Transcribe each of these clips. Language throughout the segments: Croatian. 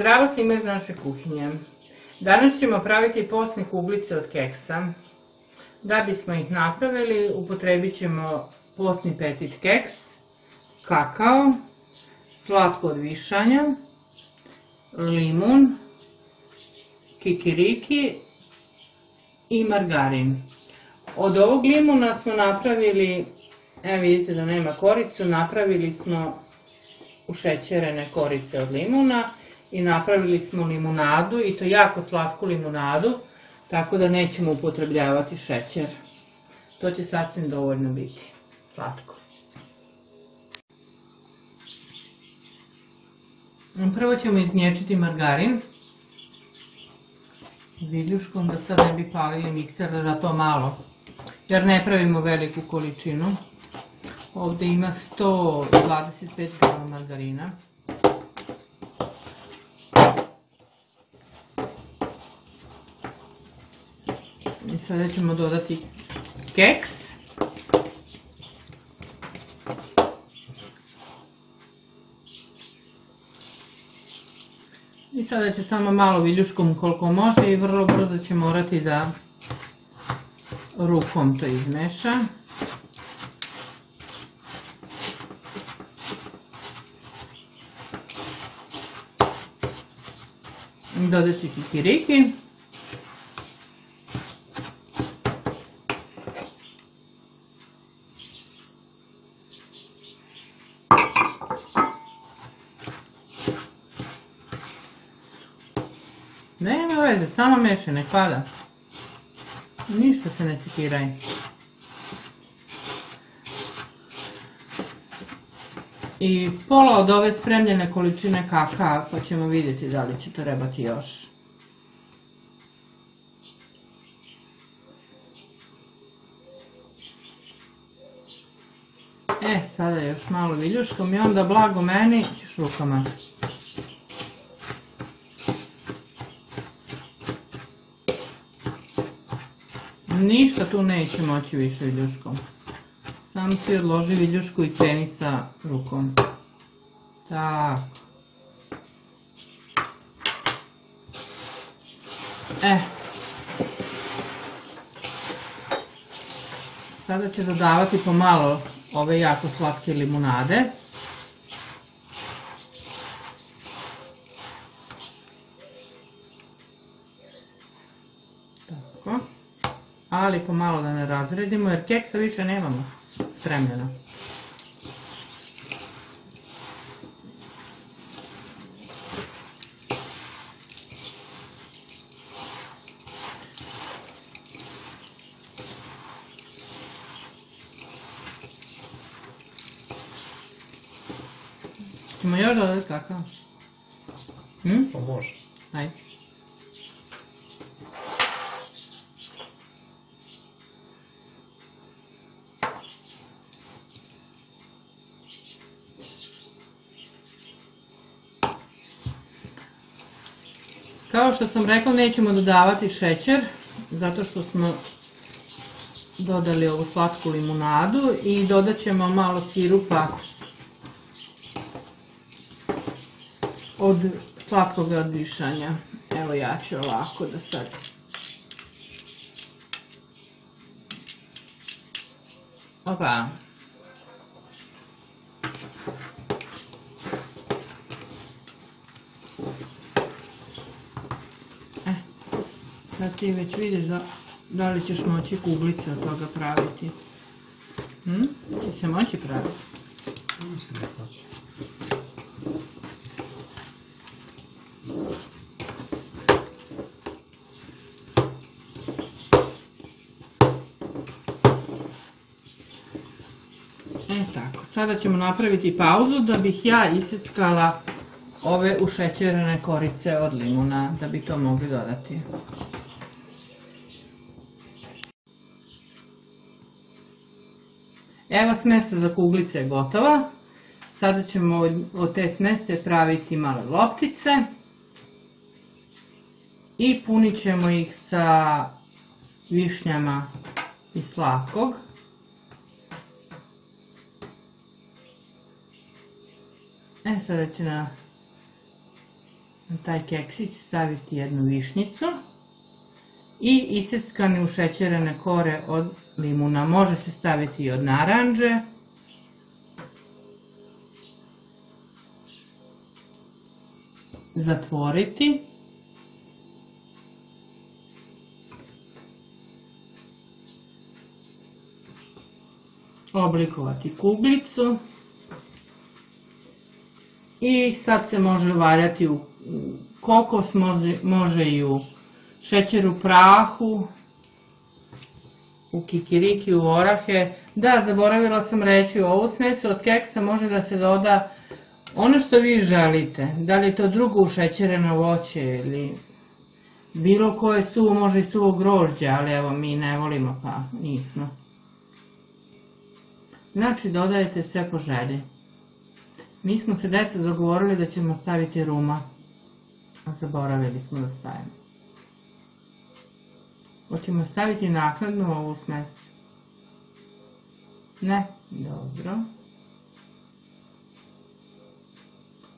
vas ima iz naše kuhinje. Danas ćemo praviti posne kuglice od keksa. Da bismo ih napravili, upotrebit ćemo posni petit keks, kakao, slatko od višanja, limun, kikiriki i margarin. Od ovog limuna smo napravili, evo vidite da nema koricu, napravili smo ušećerene korice od limuna i napravili smo limunadu i to jako slatku limunadu, tako da nećemo upotrebljavati šećer. To će sasvim dovoljno biti slatko. Prvo ćemo izmječiti margarin viljuškom da sad ne bi palili mikser da to malo jer ne pravimo veliku količinu ovdje ima 125 g margarina sada ćemo dodati keks I sada će samo malo viljuškom koliko može i vrlo brzo će morati da rukom to izmeša. Dodat ću kikiriki. Nema veze, samo mešaj, ne pada. Ništa se ne sekiraj. I pola od ove spremljene količine kaka, pa ćemo vidjeti da li će trebati još. E, sada još malo viljuškom i onda blago meni ćeš rukama. Ništa tu neće moći više viljuškom. Samo si odloži viljušku i kreni sa rukom. Tako. E. Sada će dodavati pomalo ove jako slatke limunade. Ali pomalo da ne razredimo jer keksa više nemamo spremljeno. Ćemo još dodati kakao? Hm? Pa može. Ajde. Kao što sam rekla, nećemo dodavati šećer, zato što smo dodali ovu slatku limunadu i dodat ćemo malo sirupa od slatkog odvišanja. Evo ja ću ovako da sad... Opa. Sad ti već vidiš da, da li ćeš moći kuglice od toga praviti. Hm? Će se moći praviti? Mislim da to će. E tako, sada ćemo napraviti pauzu da bih ja iseckala ove ušećerene korice od limuna, da bi to mogli dodati. Evo smesa za kuglice je gotova. Sada ćemo od- te smese praviti male loptice. I punit ćemo ih sa višnjama i slatkog. E, sada će na taj keksić staviti jednu višnjicu i iseckane ušećerene kore od limuna. Može se staviti i od naranđe. Zatvoriti. Oblikovati kuglicu. I sad se može valjati u kokos, može, može i u šećeru prahu, u kikiriki, u orahe. Da, zaboravila sam reći, u ovu smesu od keksa može da se doda ono što vi želite. Da li je to drugo ušećereno voće ili bilo koje suvo, može i suvo grožđe, ali evo mi ne volimo pa nismo. Znači dodajete sve po želji. Mi smo se deca dogovorili da ćemo staviti ruma, a zaboravili smo da stavimo. Hoćemo staviti naknadno ovu smesu? Ne? Dobro.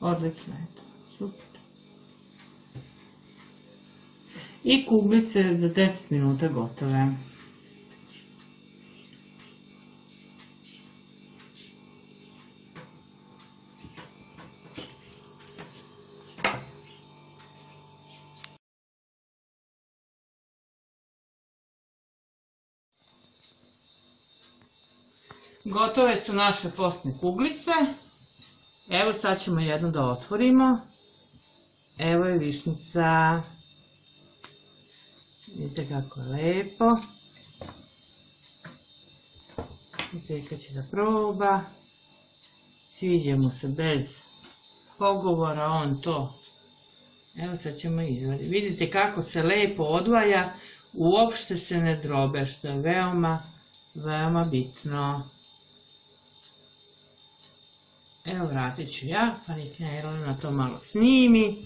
Odlično je to. Super. I kuglice za 10 minuta gotove. Gotove su naše postne kuglice. Evo sad ćemo jednu da otvorimo. Evo je višnica. Vidite kako je lepo. Zeka će da proba. Sviđa mu se bez pogovora, on to. Evo sad ćemo izvaditi. Vidite kako se lepo odvaja, uopšte se ne drobe, što je veoma, veoma bitno. Evo vratit ću ja, pa nek na to malo snimi.